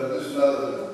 uh,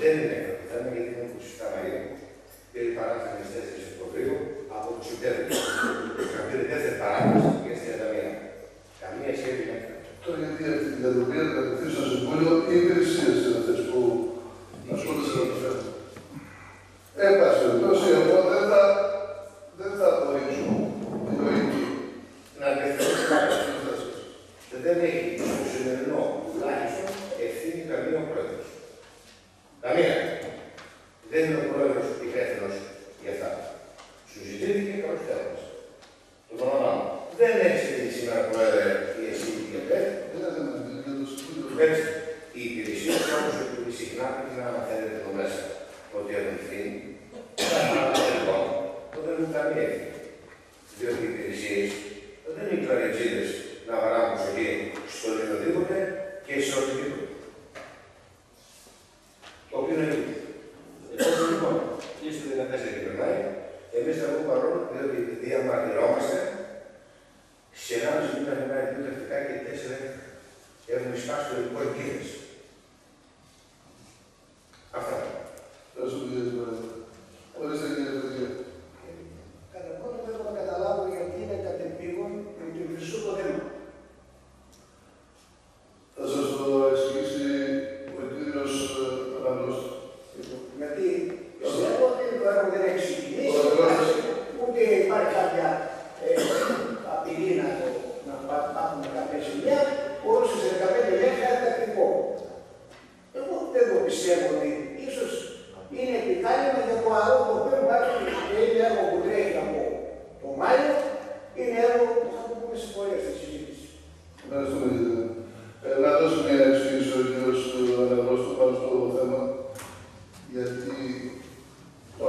δεν είναι καταπιτάνα γιατί είναι 27 Μαΐου, πήρε παράταση 4 Οκτωβρίου από τους συντέλους. το πήρε δεύτερη παράταση για 31. Καμία σχέση με αυτό. Τώρα γιατί η ή γιατί το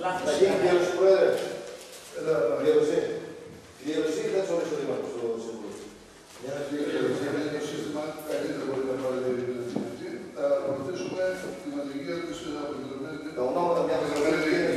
Θα γίνει δήλωση, Πρόεδρε. Δήλωση. Δήλωση θα τις ορίσει στο Συμβούλιο. Για να γίνει το σύστημα καλύτερα μπορεί να παραδείγει. Θα την της Τα ονόματα μια μεγαλύτερη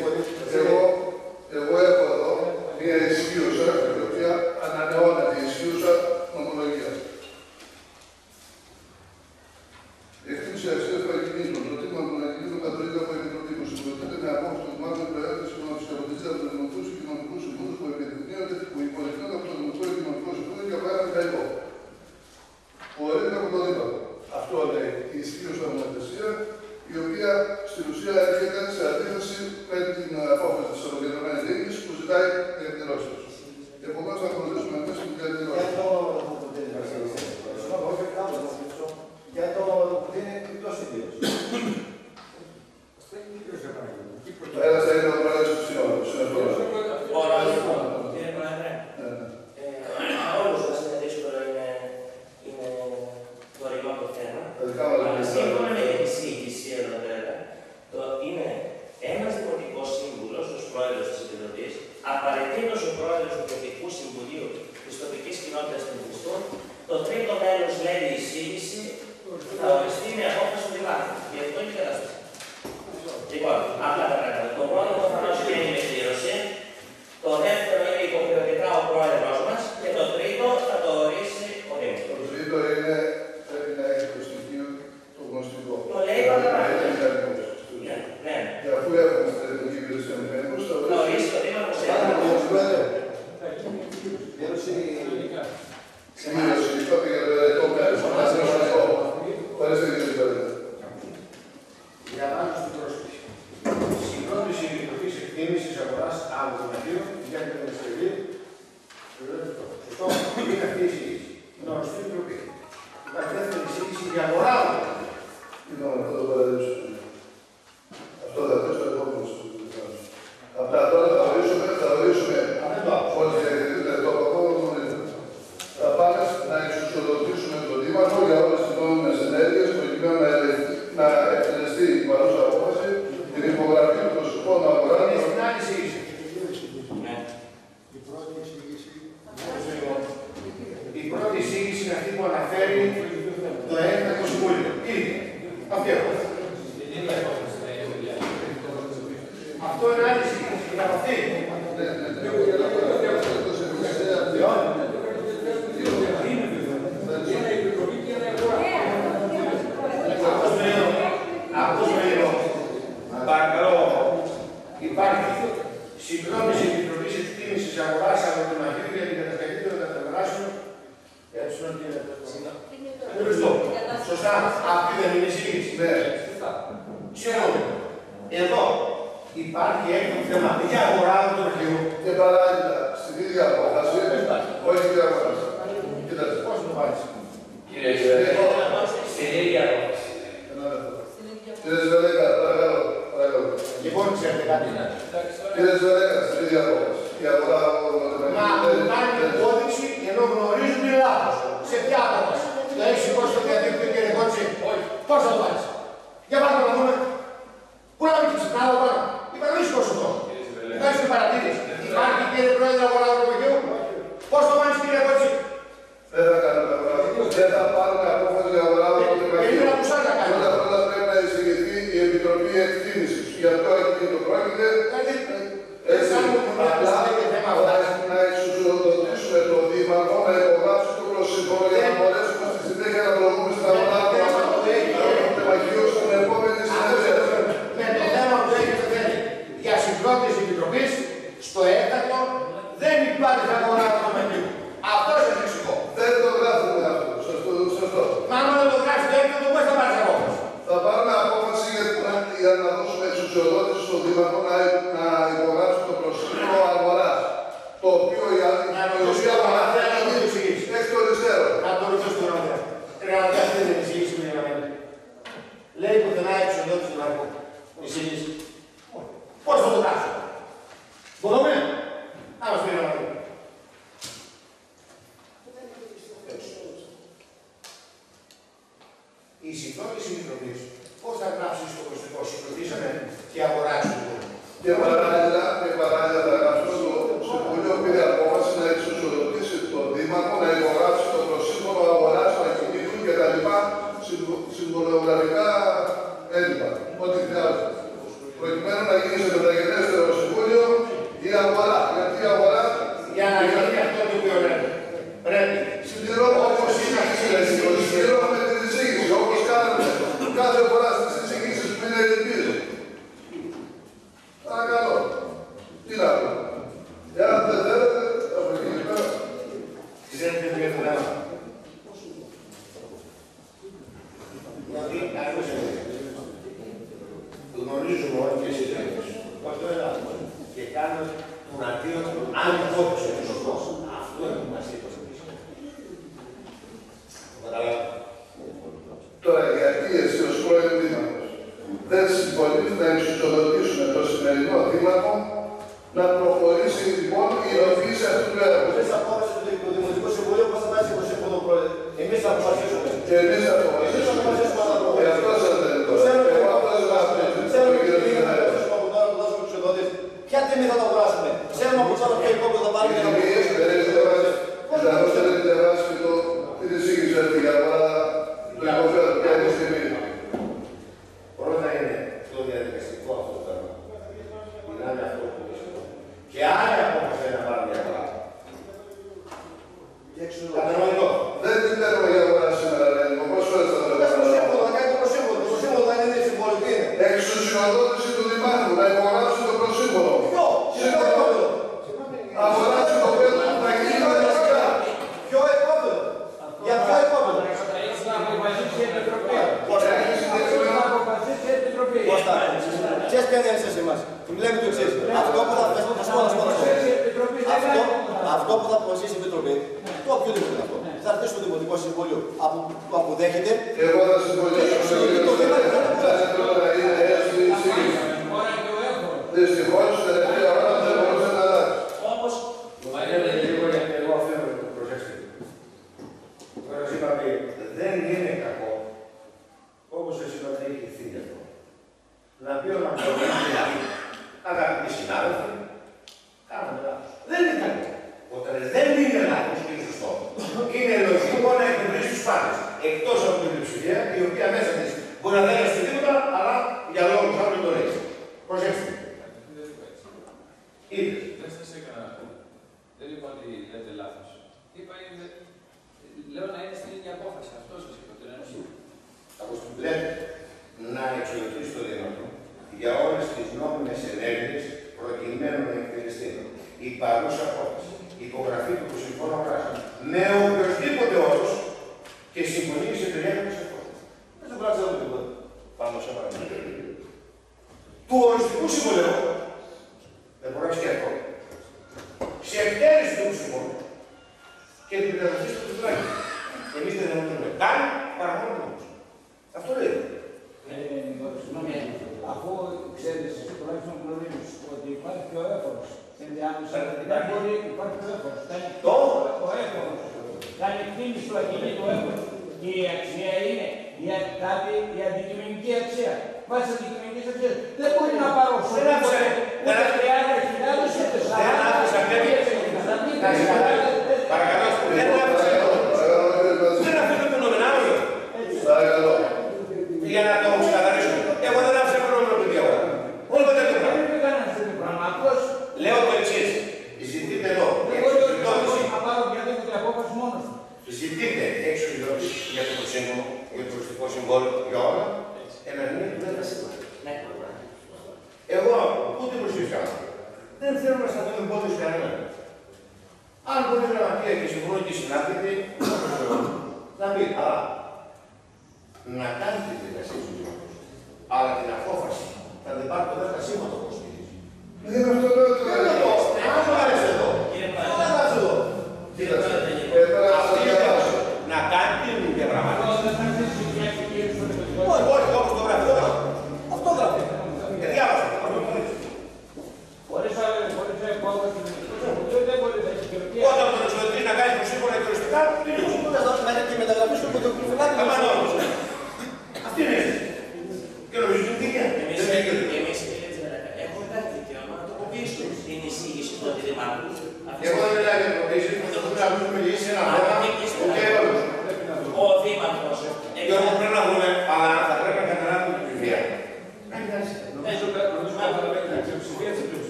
quer que eu escrevi?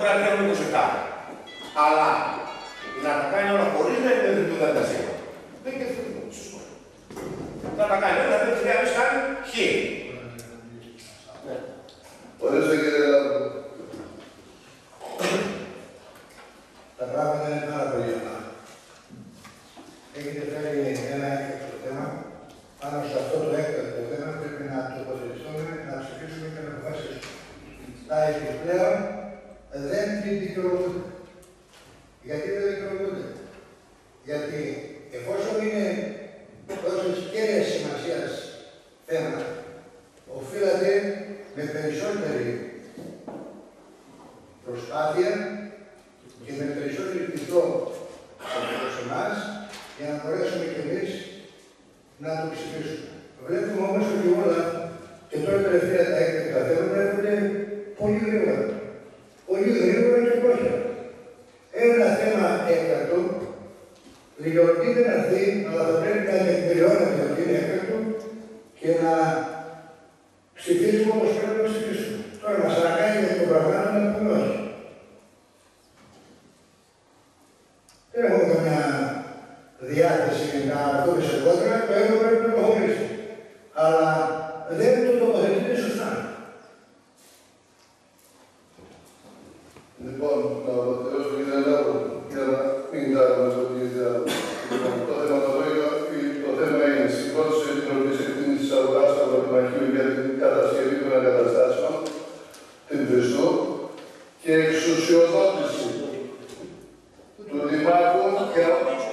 μπορεί να κλέβουν Αλλά να τα κάνει όλα χωρίς να είναι δυνατόν τα. Δεν είναι και αυτό το. Να τα κάνει όλα, δεν χρειάζεται κάτι cama.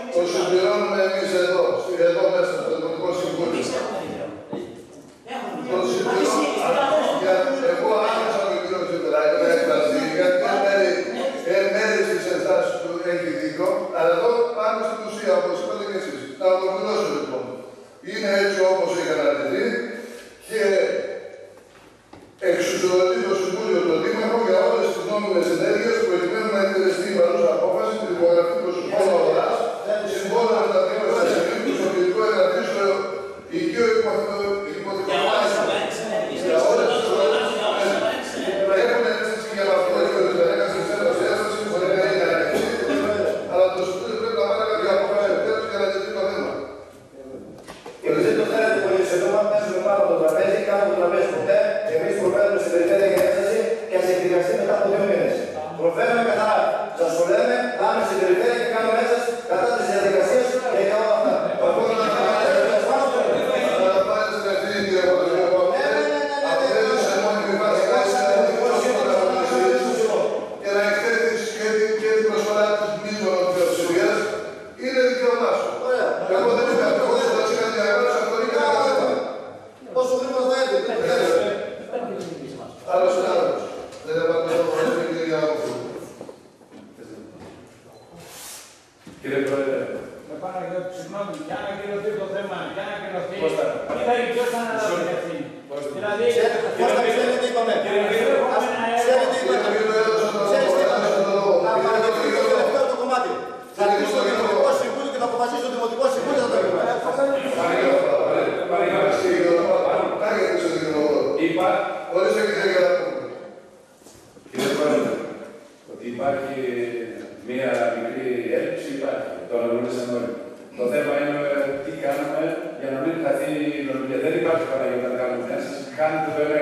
Το θέμα είναι ε, τι κάναμε για να μην χαθεί η νομιμία. Δεν υπάρχει παραγγελματικά μηχανές. Κάνετε το ένα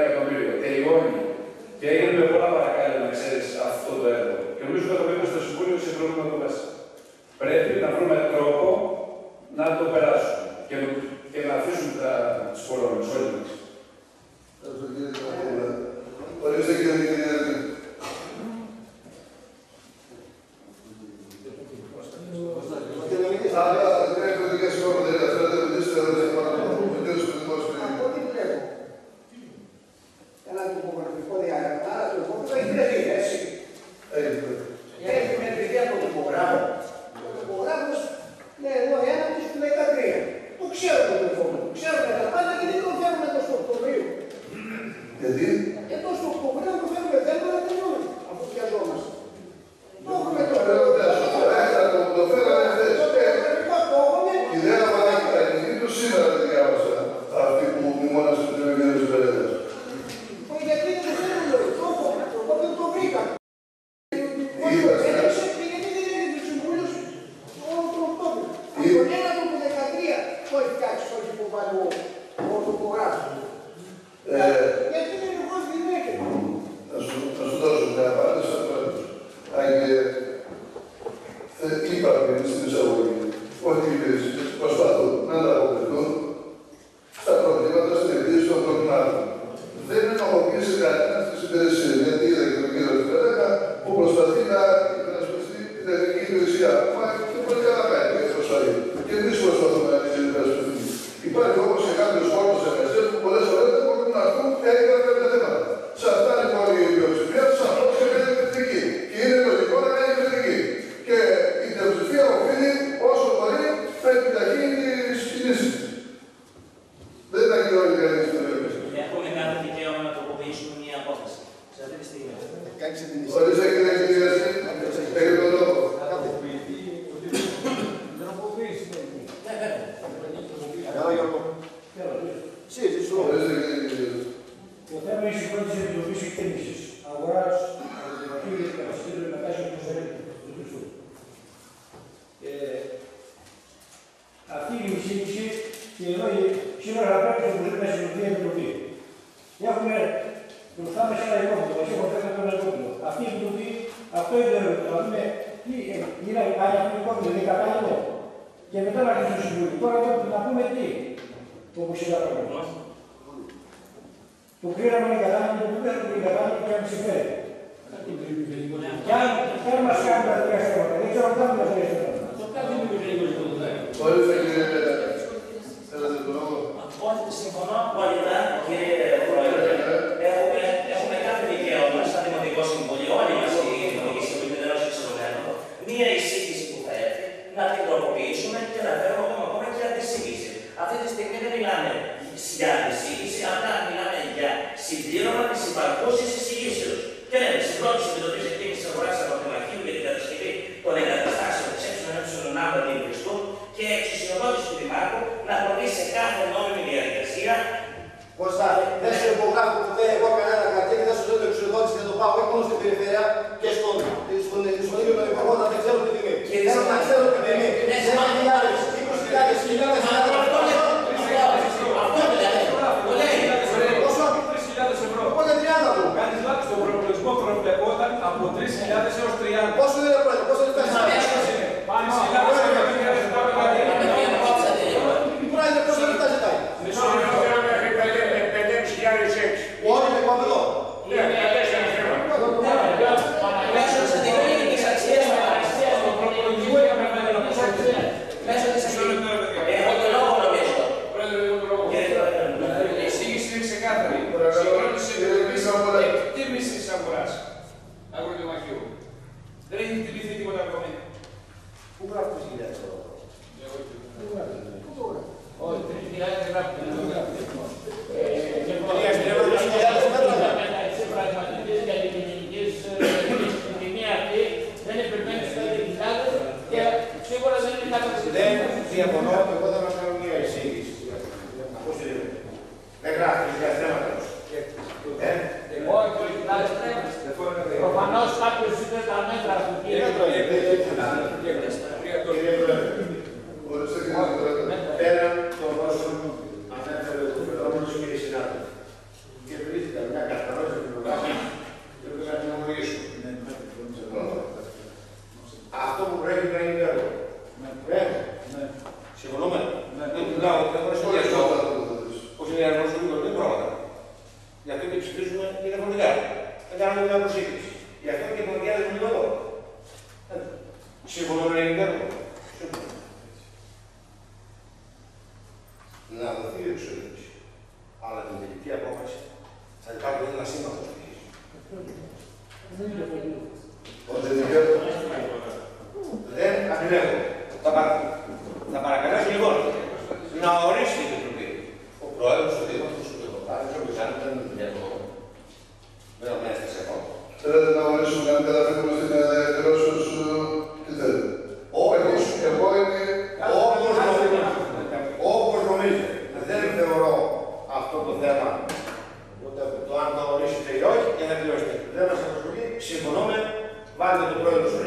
this melhor. Mulher, é, casa de planos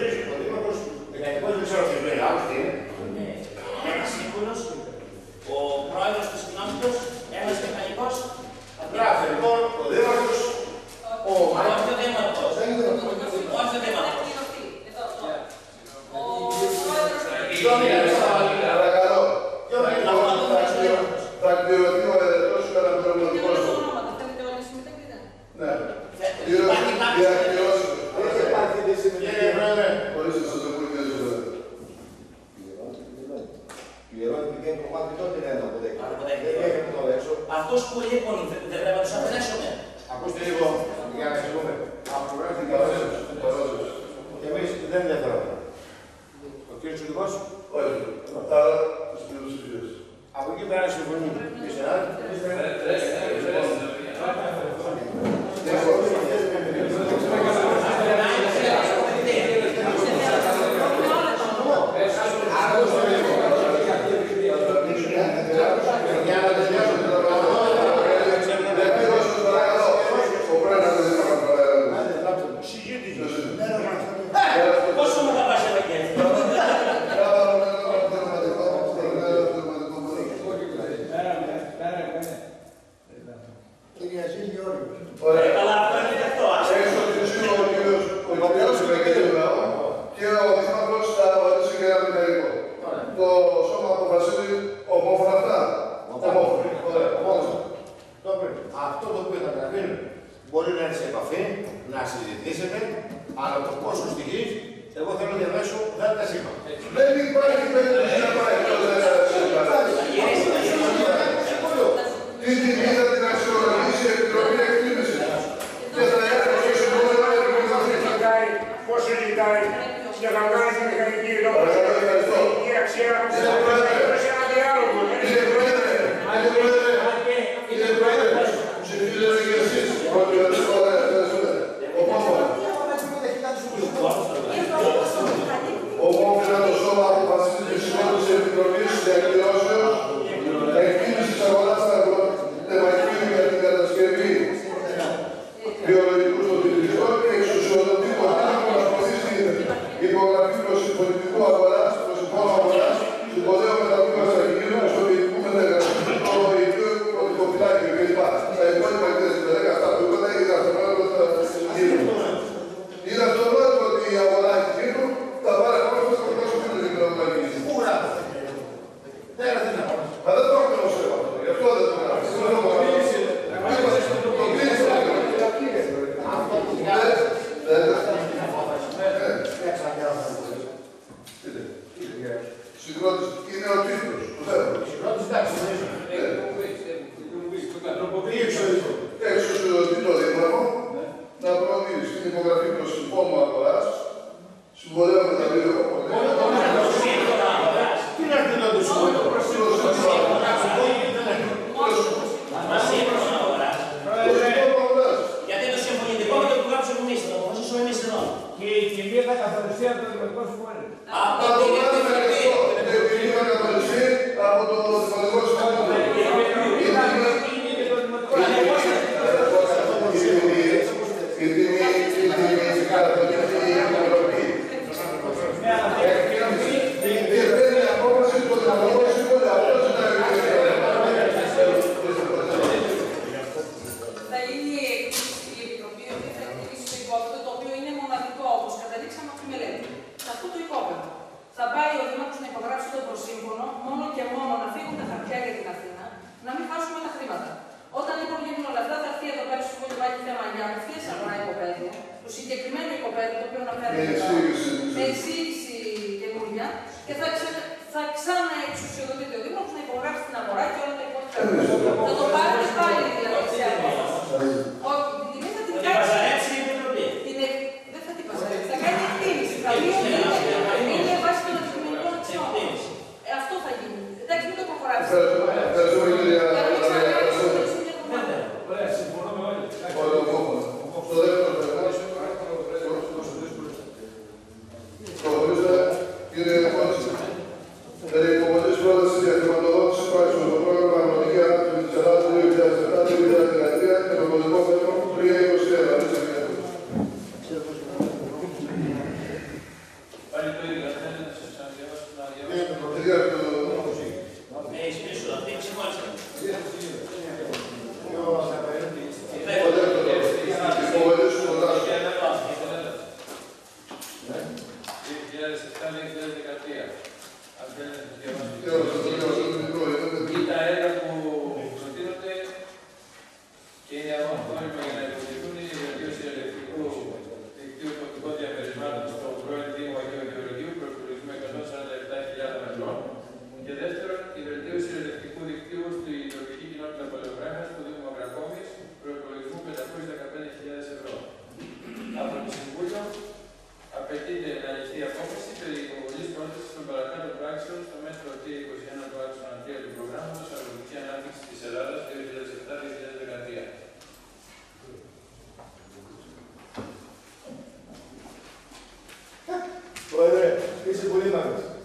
Yes, Segurinante.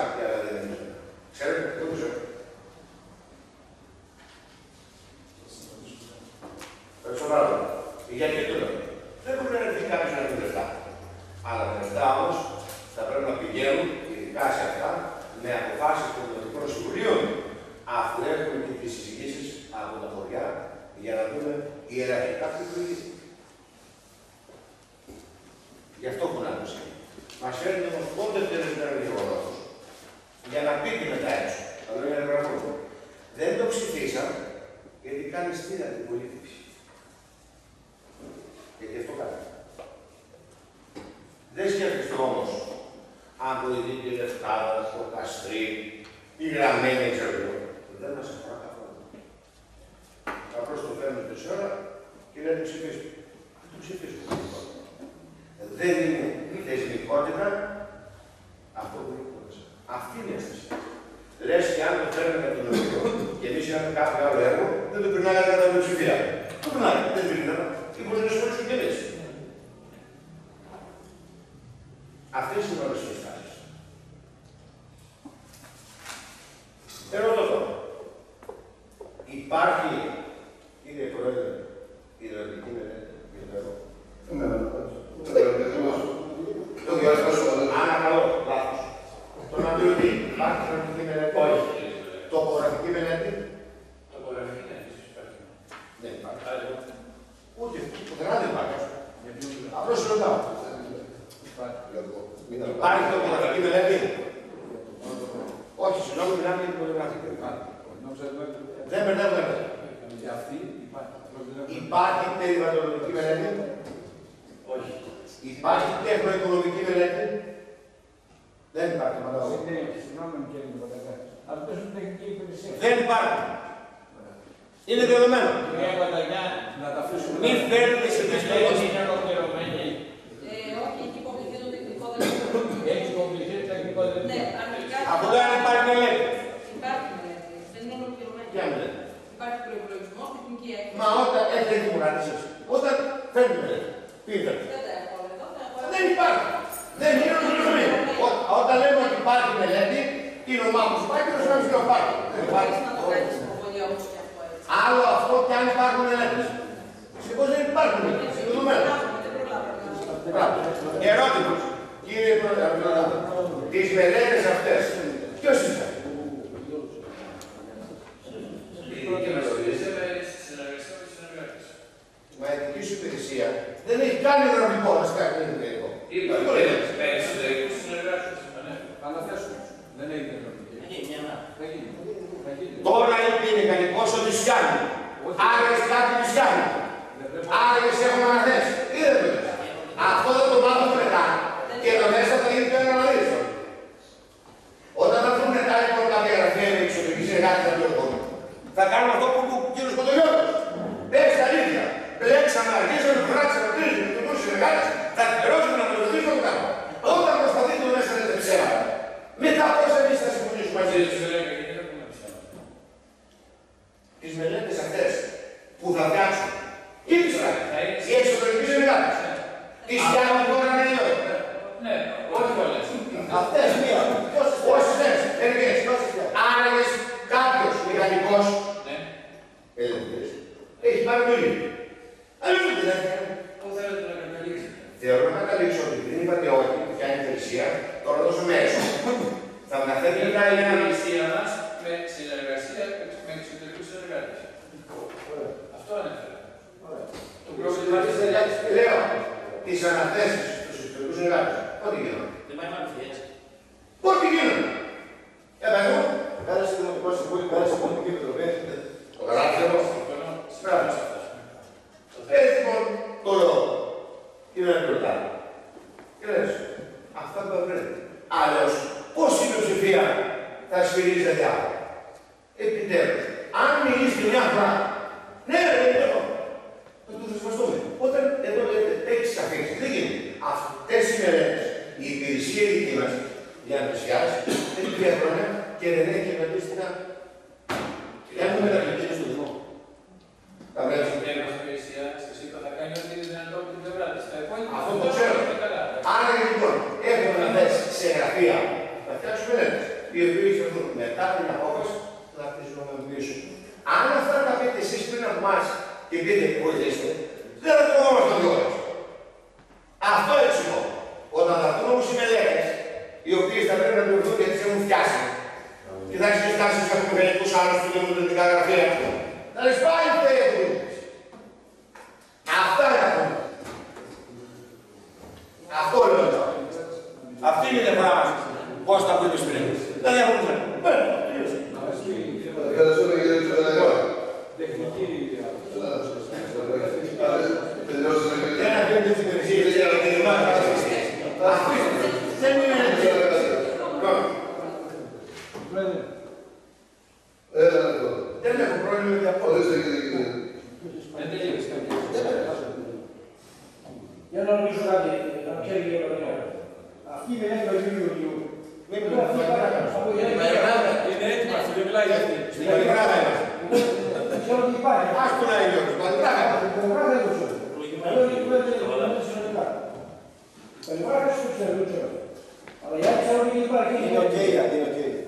Ή σε κάποια άλλα δεν είναι. Ξέρετε, Δεν υπάρχει. Είναι δεδομένο. Κυρία Παπαδάκη, Να τα αφήσουμε. Μην φέρνετε σε η δύσκολη μελέτη είναι ολοκληρωμένη. Ε, όχι, έχει υποβληθεί το τεχνικό δελτίο. Έχει υποβληθεί το τεχνικό Ναι, δελτίο. αρχικά Από τώρα υπάρχει μελέτη. υπάρχει μελέτη. Δεν είναι ολοκληρωμένη. Ποια μελέτη. Υπάρχει προπολογισμό, τεχνική έκθεση. Μα όταν έχετε δημοκρατήσει, όταν φέρνει μελέτη. Πείτε. Δεν τα έχω όλα εδώ, τα έχω Δεν υπάρχει. Δεν είναι ολοκληρωμένη. Ό- Όταν λέμε ότι υπάρχει μελέτη, είναι ο μάχος υπάρχει και ο Σιωμάνης και ο Πάρκος. Δεν υπάρχει. Μπορείς να το κάνεις υποβολή όμως και αυτό έτσι. Άλλο αυτό και αν υπάρχουν μελέτες. Δυστυχώς δεν υπάρχουν μελέτες. Είναι δεδομένο. Δεν προλάβαμε. Μπράβο. Ερώτημα. Κύριε Πρόεδρε, τις μελέτες αυτές, ποιος είναι. Η δική μας υπηρεσία είναι στη συνεργασία με τους συνεργάτες. Μα η δική σου υπηρεσία δεν έχει κάνει γραμμικό να σκάει το γραμμικό. Είπα, Τι το λέτε. με εσωτερικούς συνεργάτες. ναι. Αναθέσουμε. Δεν έγινε γραμμική. Θα γίνει μια μέρα. Θα γίνει. Θα γίνει. Τώρα είναι μηχανικός ότι φτιάχνει. Άρες κάτι τη φτιάχνει. Άρες έχουν αναθέσει. Τι δεν το λες. Αυτό θα το μάθουμε μετά. Και εδώ μέσα θα γίνει πιο αναλύσιο. Όταν θα βρουν μετά λοιπόν κάποια γραφεία με εξωτερική συνεργάτη θα το πούμε. Θα κάνουμε αυτό που είπε ο κύριος Κοντογιώτης. Πες τα αλήθεια. Μπλέξαμε, αργήσαμε, φράξαμε, τρίζουμε με τους συνεργάτες. Θα πληρώσουμε να μελετήσουμε το κάνουμε. Όταν προσπαθείτε μέσα να λέτε ψέματα. Μετά πώς εμείς θα συμφωνήσουμε μαζί Μαζί τους. τους έλεγα και δεν έχουμε ψέματα. τις μελέτες αυτές που θα φτιάξουν. Ήρθαν Θα είναι οι εξωτερικοί συνεργάτες. Τις φτιάχνουν τώρα να είναι εδώ. Ναι, όχι όλες. Αυτές μία. Όσες θες, ενεργές. Άραγες κάποιος μηχανικός Ναι. ελληνικός έχει πάρει το ίδιο. Αλλιώς δεν είναι. Πού θέλετε να καταλήξετε; Θεωρώ να καταλήξω ότι δεν είπατε όχι, ποια είναι η υπηρεσία, τώρα δώσουμε έξω. Θα μεταφέρει μετά η Είναι η άλλη. υπηρεσία μας με συνεργασία με εξωτερικούς συνεργάτες. Αυτό ανέφερα. Το πρόβλημα της συνεργάτες. Λέω, τις αναθέσεις στους ιστορικούς συνεργάτες. Ό,τι γίνονται. Δεν πάει μάλλον φιές. Πότε γίνονται. Ε, παιδί μου, πέρασε το Δημοτικό Συμβούλιο, πέρασε η Πολιτική Επιτροπή. Το γράψε εδώ. Μπράβο. Έτσι λοιπόν, το λέω. Είναι ένα ρωτάει. Και λες, αυτά που πρέπει. Άλλος, πώς η πλειοψηφία θα σφυρίζεται άλλο. Επιτέλους, αν μιλήσει μια φορά, ναι, ρε, είναι εδώ. Θα το δεσμευτούμε. Όταν εδώ λέτε έχεις αφήσει, δεν γίνεται. Αυτές οι μελέτες, η υπηρεσία η δική μας, για να πλησιάσει, δεν είναι τρία χρόνια και δεν έχει επενδύσει να έχουμε μεταπληκτική στο Δήμο. Τα Η μέσα. μας υπηρεσία σας είπα θα κάνει ό,τι είναι δυνατό από την πλευρά της. Τα υπόλοιπα Αυτό θα το ξέρω. είναι καλά. Άρα λοιπόν, έχουμε να θέσει σε γραφεία να φτιάξουμε μελέτες, οι οποίοι θα δουν μετά την απόφαση να χρησιμοποιήσουν. Αν αυτά τα πείτε εσείς πριν από εμάς και πείτε βοηθήστε, δεν θα το κόμαστε δύο ώρες. Αυτό εξηγώ. Όταν θα δουν όμως οι μελέτες, οι οποίες θα πρέπει να πληρωθούν γιατί τις έχουν φτιάσει, και θα έχεις φτιάξει σε έχουμε μερικούς άλλους που δεν έχουν την γραφεία, θα λες πάλι φταίει ο πολίτης. Αυτά είναι τα κόμματα. Αυτό λέω τώρα. Αυτή είναι η διαφορά μας. Πώς τα πείτε πριν. Δεν διαφωνούμε. Μπαίνω, τελείωσε. Ευχαριστούμε κύριε Τσουβελαγά. Τεχνική. Τελειώσαμε Δεν κύριε. αφήνετε τις υπηρεσίες για να την μάθετε. Αφήστε. Δεν είναι έτσι. Λοιπόν, Πρόεδρε, Ένα λεπτό. Δεν έχω πρόβλημα μιλάει για αυτή. Στην Καλλιπράδα είμαστε. Ξέρω ότι υπάρχει. Ας τον Άγιο, στην Καλλιπράδα. Στην Καλλιπράδα δεν το ξέρω. Εδώ είναι η συνολικά. Καλλιπράδα δεν το ξέρω, δεν ξέρω. Αλλά για να ξέρω ότι υπάρχει. Είναι οκ, δηλαδή, είναι είναι...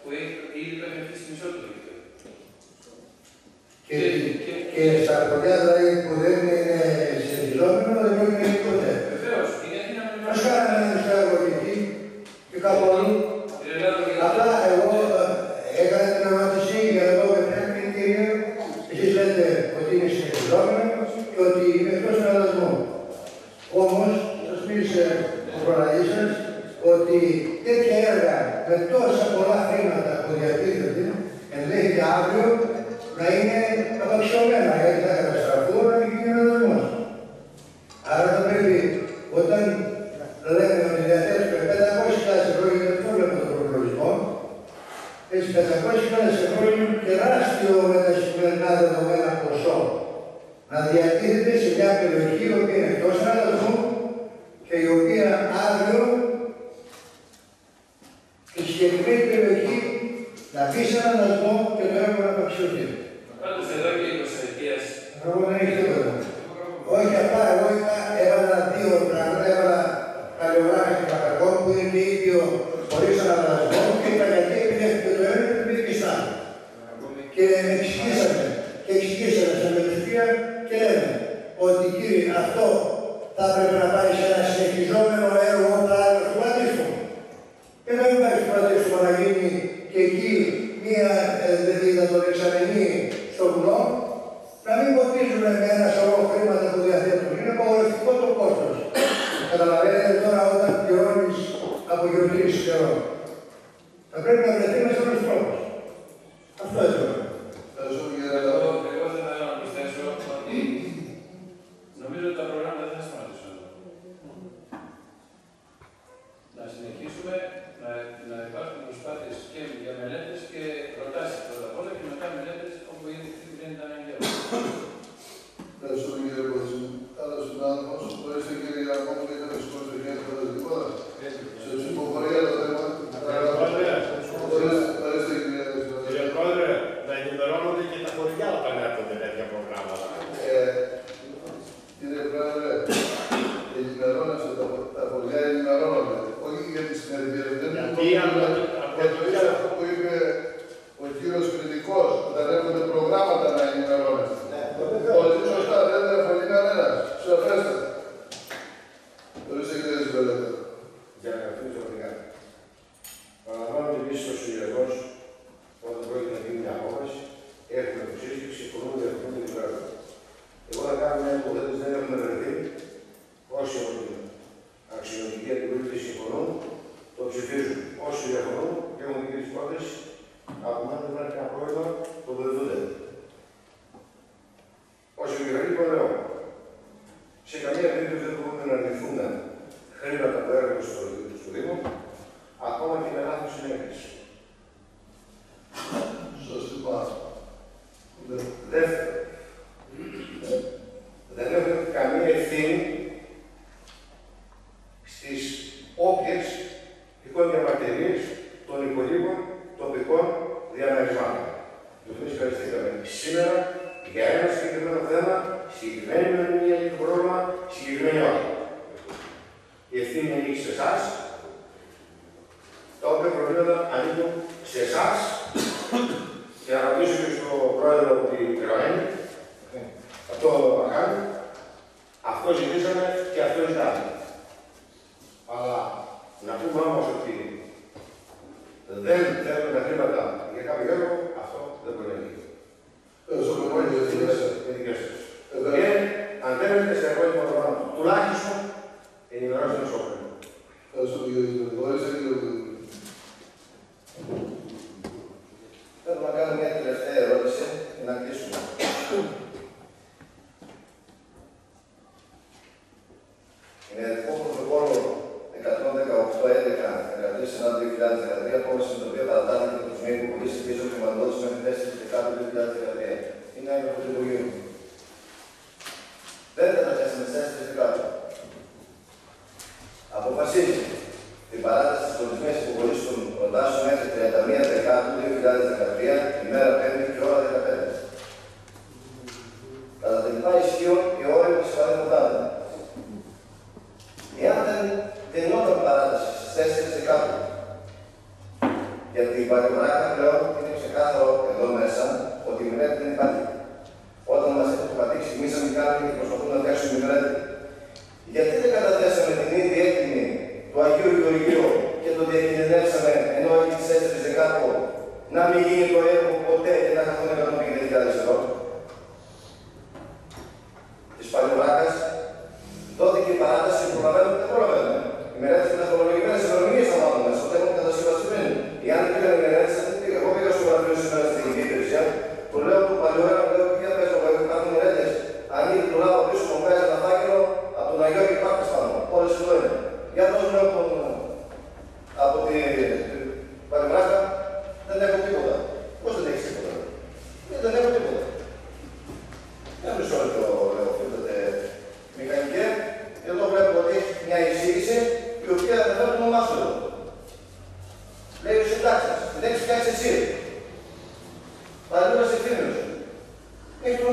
Που ήδη περιοχή στη μισό. Και, και, και, στα χωριά δηλαδή που δεν είναι συνηθιζόμενο, δεν μπορεί να γίνει ποτέ. Βεβαίω. Είναι δυνατό. Μια και κάπου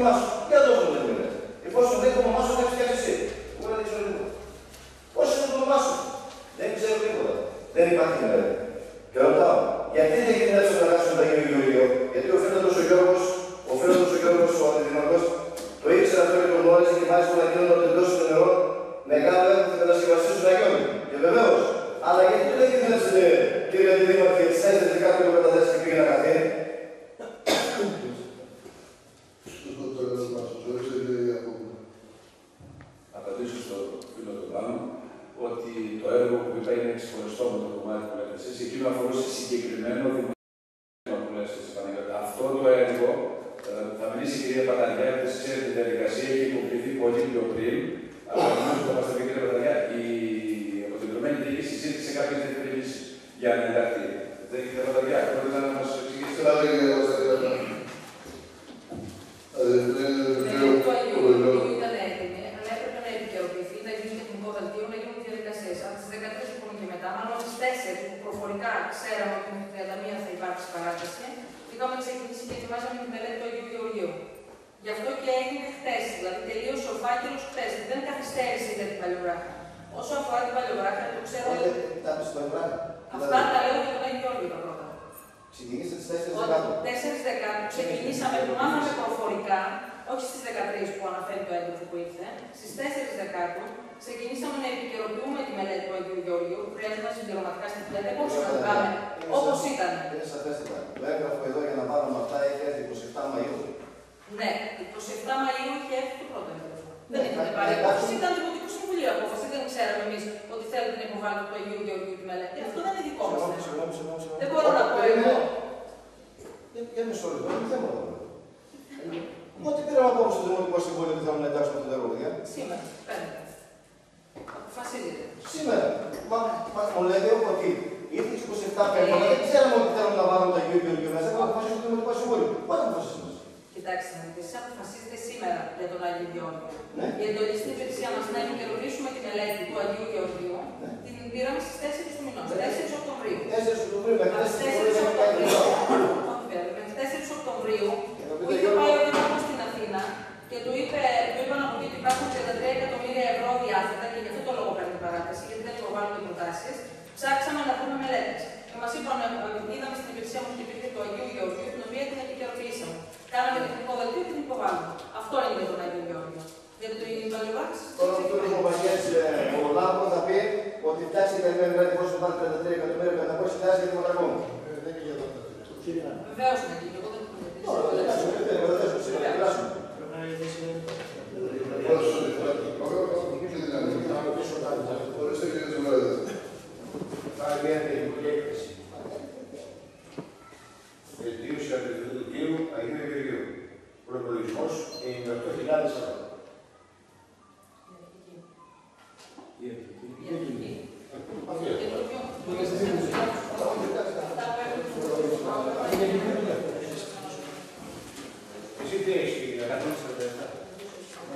Έχει Πώ συμβούλιο να εντάξουμε την. Σήμερα, πέντε. Αποφασίζεται. Σήμερα. Μα, μα μου λέτε ότι ήρθε 27 πέμπτη, δεν ξέραμε ότι θέλουμε να βάλουμε τα Αγίου Γεωργίου μέσα, αλλά αποφασίζουμε το νομικό συμβούλιο. Πότε αποφασίζουμε. Κοιτάξτε, η θεσία αποφασίζεται σήμερα για τον Άγιο Γεώργιο. Ναι. Η εντολή στην υπηρεσία μας να επικαιροποιήσουμε τη μελέτη του Αγίου Γεωργίου ναι. την πήραμε στις 4 του μηνός, ναι. 4 Οκτωβρίου. 4 Οκτωβρίου, 4 Οκτωβρίου. 4 Οκτωβρίου, είχε πάει ο και του, είπε, του είπαν από εκεί ότι υπάρχουν 33 εκατομμύρια ευρώ διάθετα και γι' αυτό το λόγο κάνει την παράταση, γιατί δεν υποβάλλουν οι προτάσεις. Ψάξαμε να πούμε μελέτες. Και μας είπαν, ε, είδαμε στην υπηρεσία μου ότι υπήρχε του Αγίου Γεωργίου, την οποία την επικαιροποιήσαμε. Κάναμε τεχνικό δελτίο και την υποβάλλουμε. Αυτό είναι για τον Αγίου Γεωργίο. Για το Ιμπαλιβάξ. Τώρα αυτό είναι ο Βεβαίως είναι εκεί. Εγώ δεν η δημοσιογραφία είναι η δημοσιογραφία. Η δημοσιογραφία είναι η δημοσιογραφία. Η δημοσιογραφία είναι η δημοσιογραφία. Η δημοσιογραφία είναι είναι η δημοσιογραφία. Η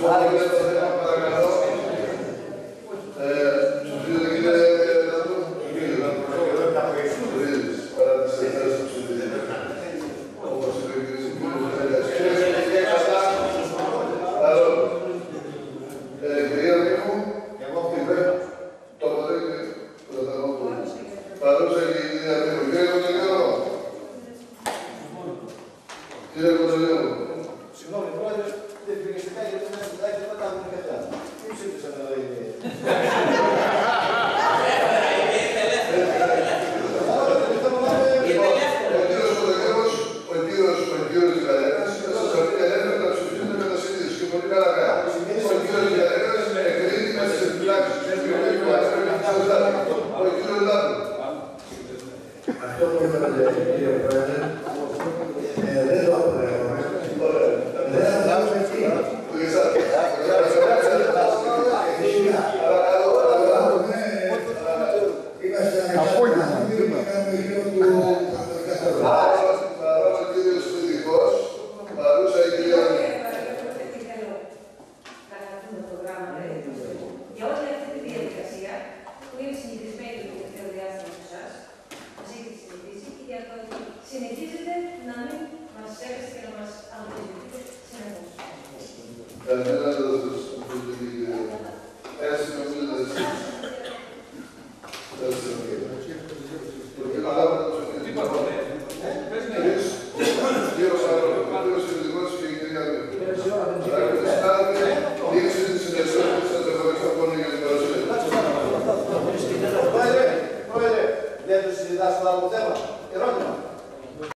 Gracias.